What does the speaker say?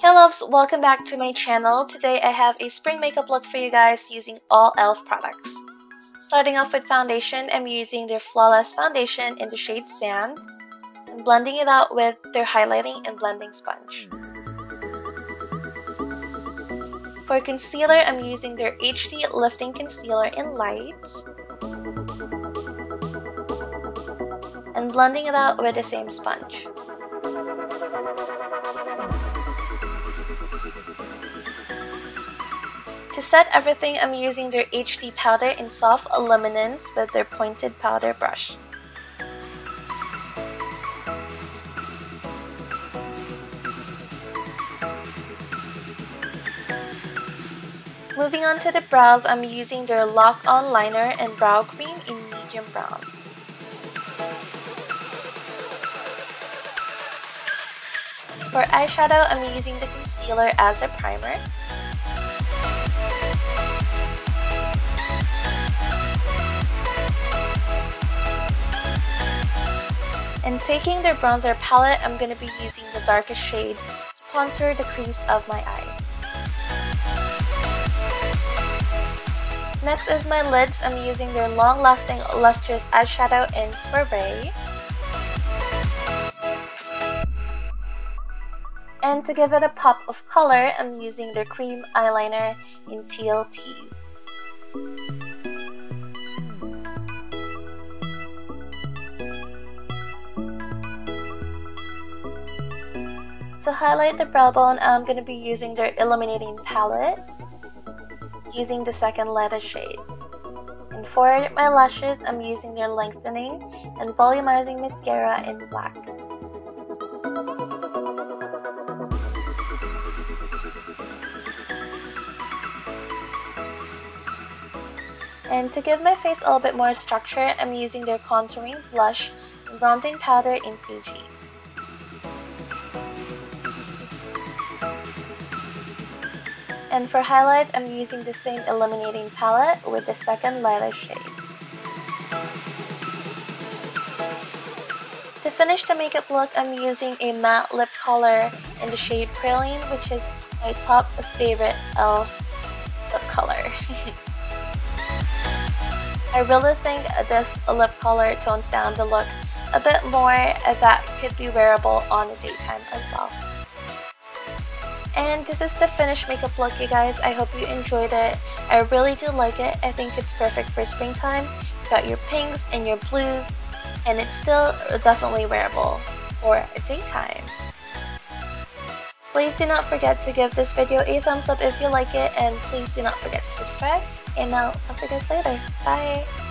Hey loves, welcome back to my channel. Today I have a spring makeup look for you guys using all e.l.f. products. Starting off with foundation, I'm using their Flawless Foundation in the shade Sand. and blending it out with their highlighting and blending sponge. For concealer, I'm using their HD Lifting Concealer in Light. And blending it out with the same sponge. To set everything, I'm using their HD powder in soft luminance with their pointed powder brush. Moving on to the brows, I'm using their Lock On Liner and Brow Cream in medium brown. For eyeshadow, I'm using the concealer as a primer. And taking their bronzer palette, I'm going to be using the darkest shade to contour the crease of my eyes. Next is my lids. I'm using their long-lasting lustrous eyeshadow in Soiree. And to give it a pop of color, I'm using their cream eyeliner in Teal Tease. To highlight the brow bone, I'm going to be using their Illuminating palette, using the second lighter shade. And for my lashes, I'm using their Lengthening and Volumizing Mascara in black. And to give my face a little bit more structure, I'm using their Contouring Blush and Bronzing Powder in Fiji. And for highlight, I'm using the same illuminating palette with the second lighter shade. To finish the makeup look, I'm using a matte lip color in the shade Praline, which is my top favorite e.l.f. lip color. I really think this lip color tones down the look a bit more as that could be wearable on the daytime as well. And this is the finished makeup look, you guys. I hope you enjoyed it. I really do like it. I think it's perfect for springtime. You got your pinks and your blues, and it's still definitely wearable for daytime. Please do not forget to give this video a thumbs up if you like it, and please do not forget to subscribe, and I'll talk to you guys later. Bye!